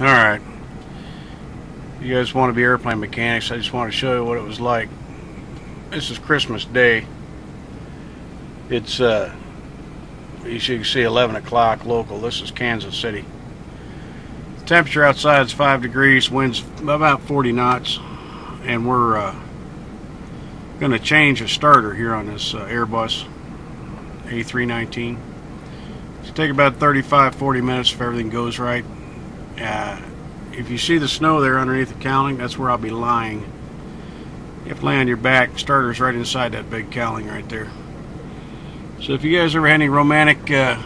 Alright. You guys want to be airplane mechanics, I just want to show you what it was like. This is Christmas Day. It's, uh, as you can see, 11 o'clock local. This is Kansas City. The temperature outside is 5 degrees, winds about 40 knots, and we're uh, going to change a starter here on this uh, Airbus A319. It'll take about 35-40 minutes if everything goes right. Uh, if you see the snow there underneath the cowling, that's where I'll be lying. You lay on your back. Starter's right inside that big cowling right there. So if you guys ever had any romantic uh,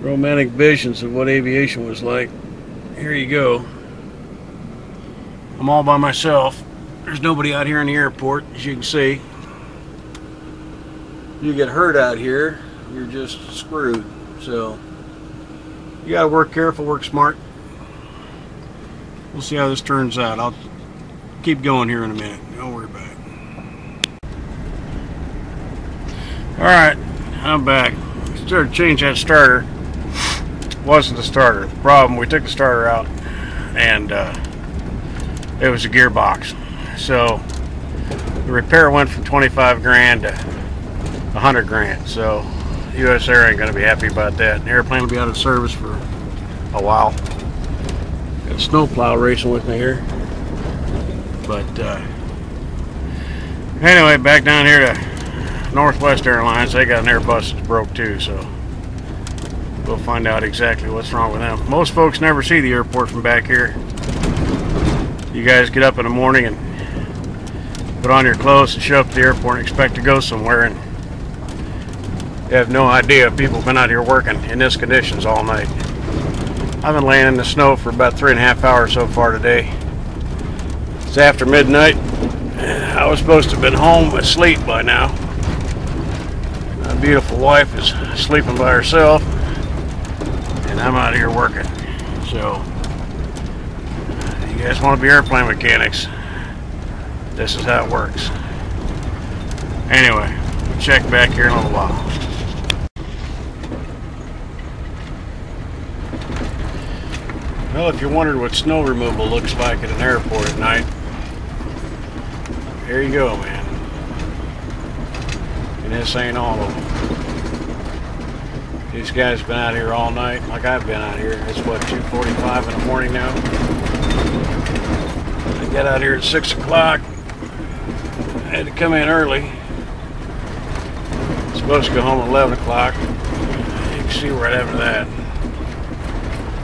romantic visions of what aviation was like, here you go. I'm all by myself. There's nobody out here in the airport, as you can see. You get hurt out here, you're just screwed. So you gotta work careful, work smart. We'll see how this turns out. I'll keep going here in a minute. Don't worry about it. Alright, I'm back. Started to change that starter. Wasn't the starter. The problem, we took the starter out and uh, it was a gearbox. So the repair went from 25 grand to 100 grand. So US Air ain't gonna be happy about that. The airplane will be out of service for a while. Got a snowplow racing with me here. But uh, anyway, back down here to Northwest Airlines. They got an Airbus that's broke too, so we'll find out exactly what's wrong with them. Most folks never see the airport from back here. You guys get up in the morning and put on your clothes and show up at the airport and expect to go somewhere and you have no idea people have been out here working in this conditions all night. I've been laying in the snow for about three and a half hours so far today. It's after midnight. I was supposed to have been home asleep by now. My beautiful wife is sleeping by herself, and I'm out here working. So, you guys want to be airplane mechanics? This is how it works. Anyway, we'll check back here in a little while. Well, if you're wondering what snow removal looks like at an airport at night, here you go, man. And this ain't all of them. These guys been out here all night, like I've been out here. It's what, 2.45 in the morning now? I got out here at 6 o'clock. Had to come in early. Supposed to go home at 11 o'clock. You can see right after that.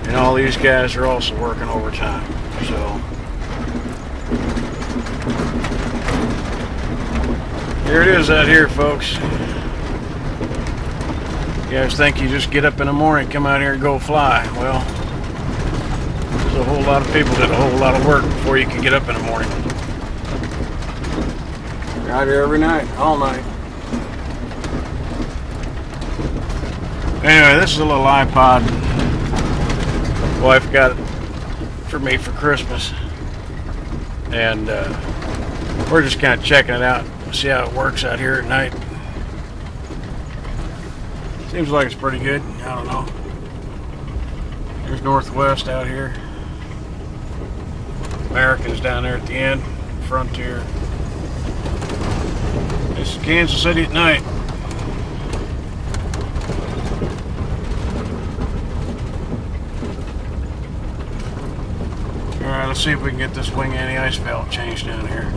And all these guys are also working overtime. So here it is out here, folks. You guys think you just get up in the morning, come out here and go fly. Well, there's a whole lot of people that a whole lot of work before you can get up in the morning. You're out here every night, all night. Anyway, this is a little iPod wife got it for me for Christmas. And uh, we're just kind of checking it out, see how it works out here at night. Seems like it's pretty good. I don't know. There's Northwest out here. Americans down there at the end. Frontier. This is Kansas City at night. Alright, let's see if we can get this wing anti-ice valve changed down here.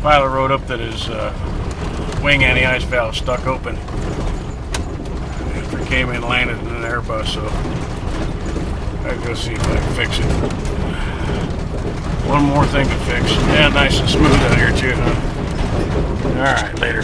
Pilot wrote up that his uh, wing anti-ice valve stuck open after came in and landed in an Airbus, so I'll go see if I can fix it. One more thing to fix. Yeah, nice and smooth out here too, huh? Alright, later.